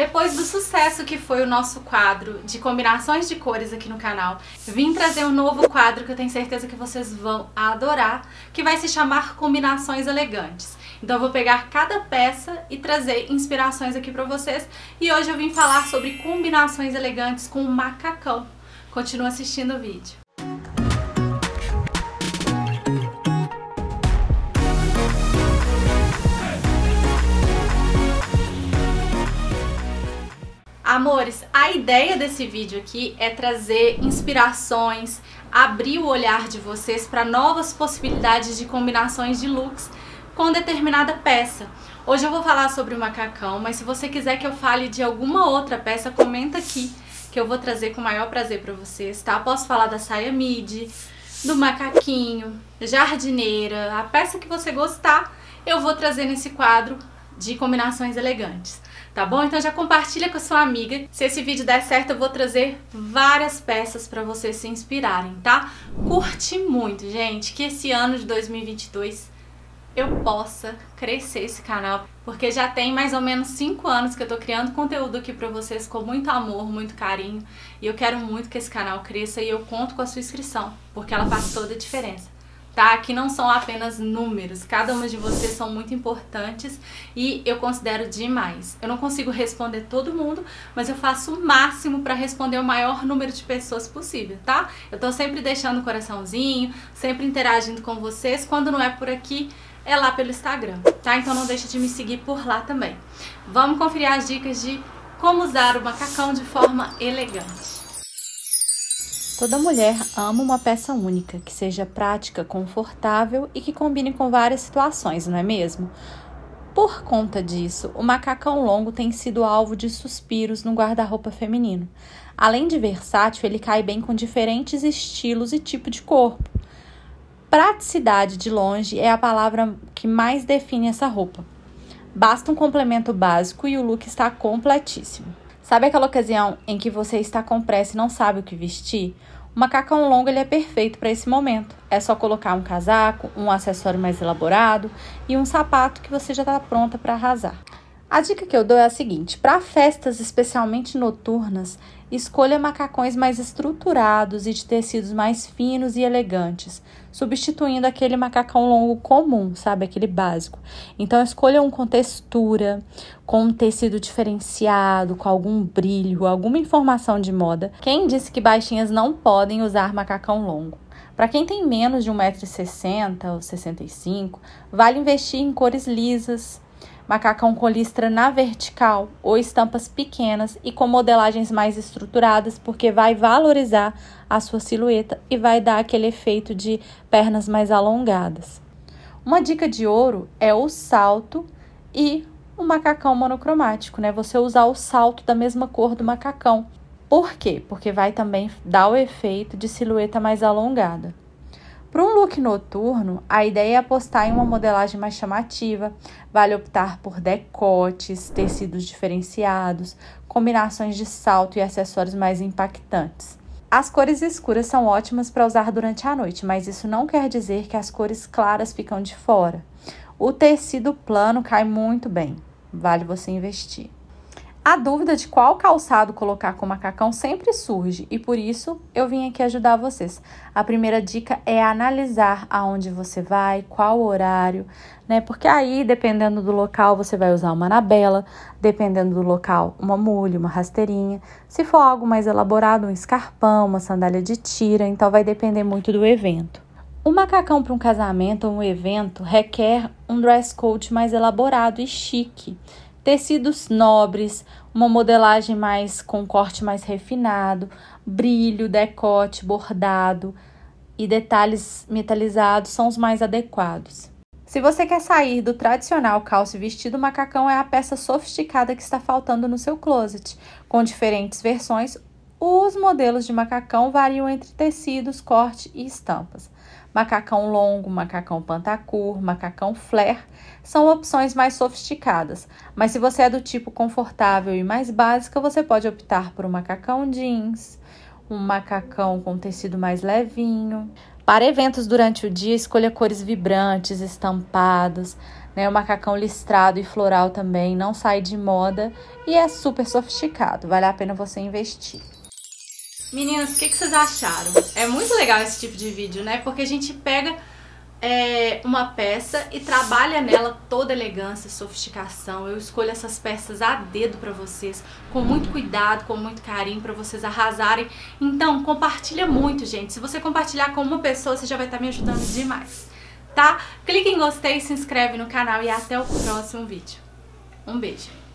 Depois do sucesso que foi o nosso quadro de combinações de cores aqui no canal, vim trazer um novo quadro que eu tenho certeza que vocês vão adorar, que vai se chamar Combinações Elegantes. Então eu vou pegar cada peça e trazer inspirações aqui para vocês. E hoje eu vim falar sobre combinações elegantes com macacão. Continua assistindo o vídeo. Amores, a ideia desse vídeo aqui é trazer inspirações, abrir o olhar de vocês para novas possibilidades de combinações de looks com determinada peça. Hoje eu vou falar sobre o macacão, mas se você quiser que eu fale de alguma outra peça, comenta aqui que eu vou trazer com o maior prazer para vocês, tá? Posso falar da saia midi, do macaquinho, jardineira, a peça que você gostar, eu vou trazer nesse quadro de combinações elegantes tá bom? Então já compartilha com a sua amiga. Se esse vídeo der certo, eu vou trazer várias peças para vocês se inspirarem, tá? Curte muito, gente, que esse ano de 2022 eu possa crescer esse canal, porque já tem mais ou menos 5 anos que eu tô criando conteúdo aqui para vocês com muito amor, muito carinho, e eu quero muito que esse canal cresça e eu conto com a sua inscrição, porque ela faz toda a diferença tá? Que não são apenas números, cada uma de vocês são muito importantes e eu considero demais. Eu não consigo responder todo mundo, mas eu faço o máximo para responder o maior número de pessoas possível, tá? Eu tô sempre deixando o coraçãozinho, sempre interagindo com vocês, quando não é por aqui, é lá pelo Instagram, tá? Então não deixa de me seguir por lá também. Vamos conferir as dicas de como usar o macacão de forma elegante. Toda mulher ama uma peça única, que seja prática, confortável e que combine com várias situações, não é mesmo? Por conta disso, o macacão longo tem sido alvo de suspiros no guarda-roupa feminino. Além de versátil, ele cai bem com diferentes estilos e tipo de corpo. Praticidade de longe é a palavra que mais define essa roupa. Basta um complemento básico e o look está completíssimo. Sabe aquela ocasião em que você está com pressa e não sabe o que vestir? O macacão longo ele é perfeito para esse momento. É só colocar um casaco, um acessório mais elaborado e um sapato que você já está pronta para arrasar. A dica que eu dou é a seguinte: para festas especialmente noturnas, escolha macacões mais estruturados e de tecidos mais finos e elegantes, substituindo aquele macacão longo comum, sabe, aquele básico. Então escolha um com textura, com um tecido diferenciado, com algum brilho, alguma informação de moda. Quem disse que baixinhas não podem usar macacão longo? Para quem tem menos de 1,60m ou 65 vale investir em cores lisas, macacão com listra na vertical ou estampas pequenas e com modelagens mais estruturadas, porque vai valorizar a sua silhueta e vai dar aquele efeito de pernas mais alongadas. Uma dica de ouro é o salto e o macacão monocromático, né? Você usar o salto da mesma cor do macacão. Por quê? Porque vai também dar o efeito de silhueta mais alongada. Para um look noturno, a ideia é apostar em uma modelagem mais chamativa. Vale optar por decotes, tecidos diferenciados, combinações de salto e acessórios mais impactantes. As cores escuras são ótimas para usar durante a noite, mas isso não quer dizer que as cores claras ficam de fora. O tecido plano cai muito bem, vale você investir. A dúvida de qual calçado colocar com macacão sempre surge e por isso eu vim aqui ajudar vocês. A primeira dica é analisar aonde você vai, qual horário, né? Porque aí, dependendo do local, você vai usar uma anabela, dependendo do local, uma mulha, uma rasteirinha. Se for algo mais elaborado, um escarpão, uma sandália de tira, então vai depender muito do evento. O macacão para um casamento ou um evento requer um dress code mais elaborado e chique tecidos nobres, uma modelagem mais com corte mais refinado, brilho, decote, bordado e detalhes metalizados são os mais adequados. Se você quer sair do tradicional calço e vestido, macacão é a peça sofisticada que está faltando no seu closet. Com diferentes versões, os modelos de macacão variam entre tecidos, corte e estampas macacão longo, macacão pantacur, macacão flare são opções mais sofisticadas, mas se você é do tipo confortável e mais básica, você pode optar por um macacão jeans, um macacão com tecido mais levinho. Para eventos durante o dia, escolha cores vibrantes, estampados. Né? O macacão listrado e floral também não sai de moda e é super sofisticado. Vale a pena você investir. Meninas, o que, que vocês acharam? É muito legal esse tipo de vídeo, né? Porque a gente pega é, uma peça e trabalha nela toda elegância, sofisticação. Eu escolho essas peças a dedo para vocês, com muito cuidado, com muito carinho, para vocês arrasarem. Então, compartilha muito, gente. Se você compartilhar com uma pessoa, você já vai estar tá me ajudando demais, tá? Clique em gostei, se inscreve no canal e até o próximo vídeo. Um beijo!